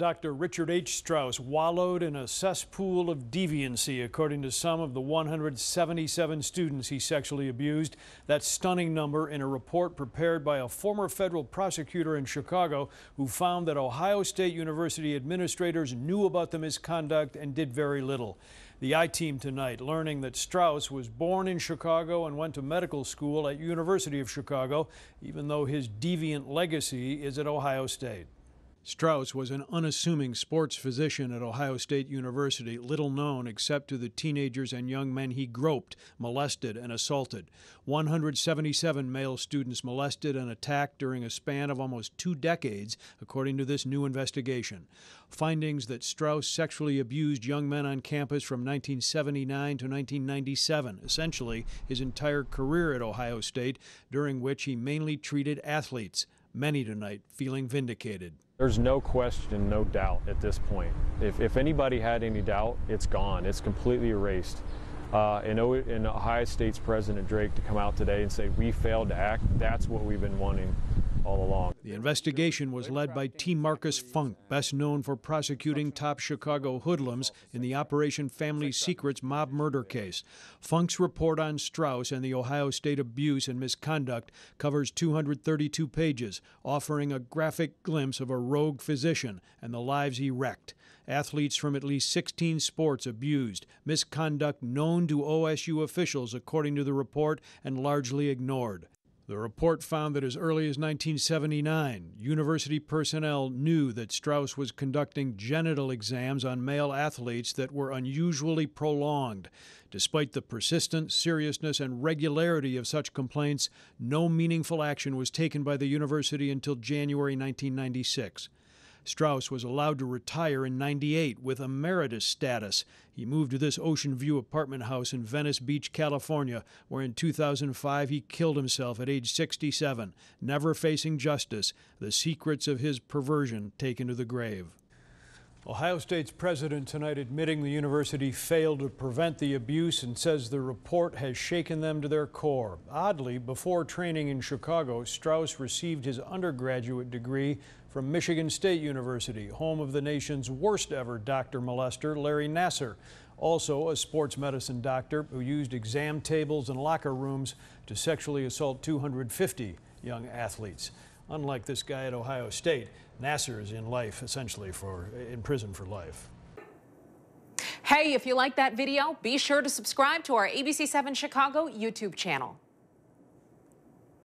Dr. Richard H. Strauss wallowed in a cesspool of deviancy, according to some of the 177 students he sexually abused. That stunning number in a report prepared by a former federal prosecutor in Chicago who found that Ohio State University administrators knew about the misconduct and did very little. The I-Team tonight learning that Strauss was born in Chicago and went to medical school at University of Chicago, even though his deviant legacy is at Ohio State. Strauss was an unassuming sports physician at Ohio State University, little known except to the teenagers and young men he groped, molested, and assaulted. 177 male students molested and attacked during a span of almost two decades, according to this new investigation. Findings that Strauss sexually abused young men on campus from 1979 to 1997, essentially his entire career at Ohio State, during which he mainly treated athletes many tonight feeling vindicated. There's no question, no doubt at this point. If, if anybody had any doubt, it's gone. It's completely erased. Uh, and, and Ohio State's President Drake to come out today and say we failed to act, that's what we've been wanting all along. The investigation was led by T. Marcus Funk, best known for prosecuting top Chicago hoodlums in the Operation Family Secrets mob murder case. Funk's report on Strauss and the Ohio State abuse and misconduct covers 232 pages, offering a graphic glimpse of a rogue physician and the lives he wrecked. Athletes from at least 16 sports abused, misconduct known to OSU officials, according to the report, and largely ignored. The report found that as early as 1979, university personnel knew that Strauss was conducting genital exams on male athletes that were unusually prolonged. Despite the persistent seriousness and regularity of such complaints, no meaningful action was taken by the university until January 1996. Strauss was allowed to retire in 98 with emeritus status. He moved to this ocean view apartment house in Venice Beach, California, where in 2005 he killed himself at age 67, never facing justice, the secrets of his perversion taken to the grave. Ohio State's president tonight admitting the university failed to prevent the abuse and says the report has shaken them to their core. Oddly, before training in Chicago, Strauss received his undergraduate degree from Michigan State University, home of the nation's worst ever doctor molester, Larry Nassar. Also, a sports medicine doctor who used exam tables and locker rooms to sexually assault 250 young athletes. Unlike this guy at Ohio State, Nassar is in life, essentially, for in prison for life. Hey, if you like that video, be sure to subscribe to our ABC7 Chicago YouTube channel.